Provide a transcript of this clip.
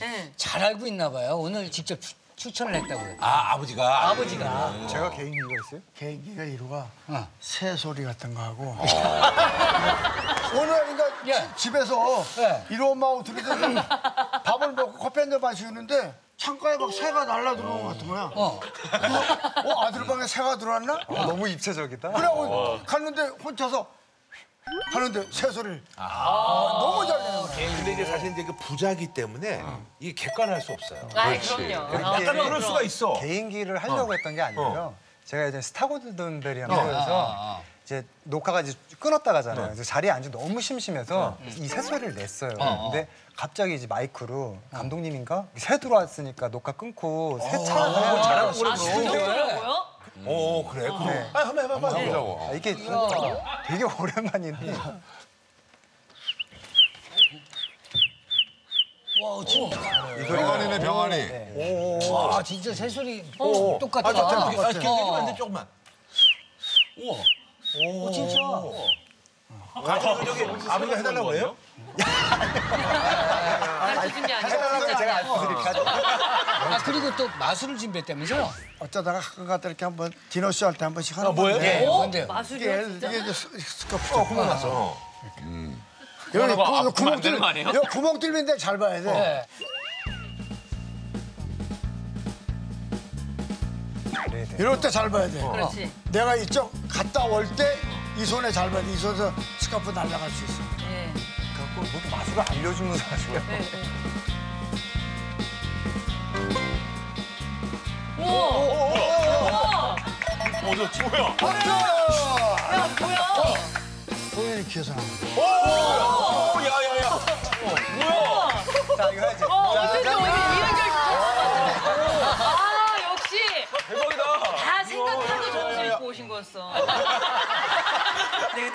네. 잘 알고 있나 봐요. 오늘 직접 추, 추천을 했다고요. 아 아버지가 아버지가. 제가 개인기가 있어요? 개인기가 이루가 어. 새 소리 같은 거 하고 오늘 그러니까 예. 지- 집에서 예. 이로 엄마하고 둘이서 밥을 먹고 커피 한 잔 마시는데 창가에 막 새가 날라 들어오는 것 같은 거야. 어. 어, 아들 방에 새가 들어왔나? 너무 입체적이다. 그래고 갔는데 혼자서 하는데 새소리를 너무 잘 내는 거야. 근데 이제 사실 이제 그 부자기 때문에 이게 객관할 수 없어요. 아, 그럼요. 약간 그럴 수가 있어. 개인기를 하려고 했던 게 아니고요. 제가 이제 스타고든벨이랑 모여서 이제 녹화가 이제 끊었다 가잖아요. 그래서 자리에 앉아 너무 심심해서 이 새소리를 냈어요. 근데 갑자기 이제 마이크로 감독님인가 새 들어왔으니까 녹화 끊고 새 차라고 잘하고 아, 진짜라고요? 오 그래. 그래. 아 한번 해봐봐. 아, 이게 되게 오랜만인데 와, 진짜. 병아리네 병아리. 와, 진짜 새소리 똑같다. 아, 저, 저, 저, 아, 똑같아. 견디면 안 돼, 조금만. 어, 진짜. 가족은 저기 아버지가 해달라고 해요? 아니고 해달라고 제가 그냥. 알려드릴까요? 아, 그리고 또 마술을 준비했다면서요? 어쩌다가 가끔 가다 이렇게 한번 디너쇼 할 때 한 번씩 하는 뭐예요? 건데 예, 뭔데요? 이게, 마술이요, 진짜? 이게 이제 스- 스카프 구멍 났어. 여기 구- 아, 구멍 뚫 여기 구멍 뚫린데 잘 봐야 돼. 네. 이럴 때 잘 봐야 돼. 그렇지. 내가 이쪽 갔다 올 때 이 손에 잘 봐야 돼. 이 손에서 스카프 날아갈 수 있어. 네. 뭐 마술을 알려주는 사람이야. 우와! 야, 뭐야? 소연이 귀에서 나온 거. 오, 야야야. 자, 이거 해야지. 어, 어쩐지 오늘 이런 결 아, 역시. 대박이다. 다 생각하고 저옷을 입고 오신 거였어. 네, 근데